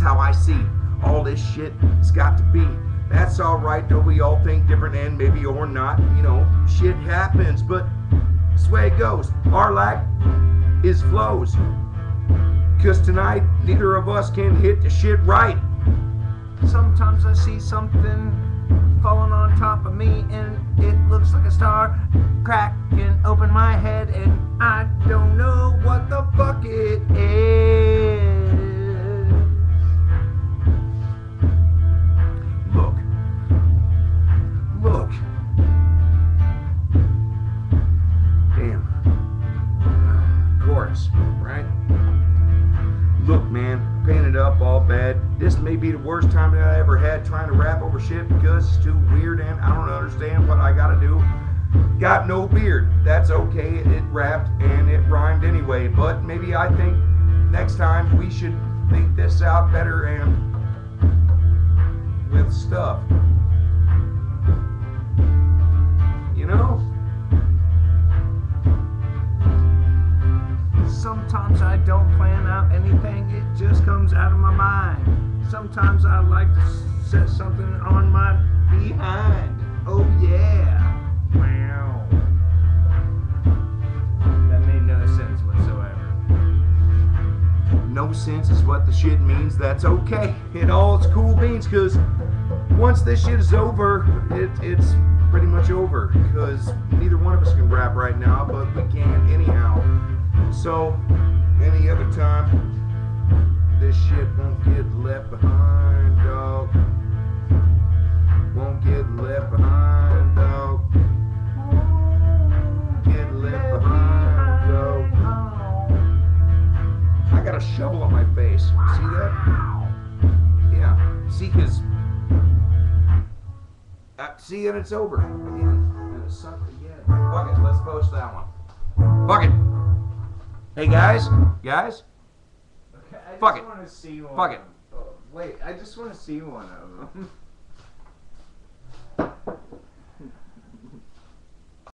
how I see all this shit It's got to be. That's all right, though. We all think different, and maybe or not. You know, shit happens, but this way it goes. Our lack is flows. Cause tonight, neither of us can hit the shit right. Sometimes I see something falling on top of me and it looks like a star cracking open my head and I don't know what the fuck it is. Right? Look, man, painted up all bad. This may be the worst time that I ever had trying to rap over shit because it's too weird and I don't understand what I gotta do. Got no beard. That's okay. It rapped and it rhymed anyway. But maybe I think next time we should think this out better and with stuff. You know? Sometimes I don't plan out anything, it just comes out of my mind. Sometimes I like to set something on my behind. Oh yeah. Wow. That made no sense whatsoever. No sense is what the shit means. That's okay. It all is cool beans because once this shit is over, it, it's pretty much over because neither one of us can rap right now, but we can anyhow. So, any other time, this shit won't get left behind, dog. Won't get left behind, dog. Get left behind, dog. I got a shovel on my face. See that? Yeah. See, cause. Uh, see, and it's over. And it sucked again. Fuck it. Let's post that one. Fuck it. Hey guys, guys. Okay, I Fuck just it. want to see one. Fuck it. Oh, wait, I just want to see one of them.